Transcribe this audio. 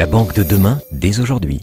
La banque de demain, dès aujourd'hui.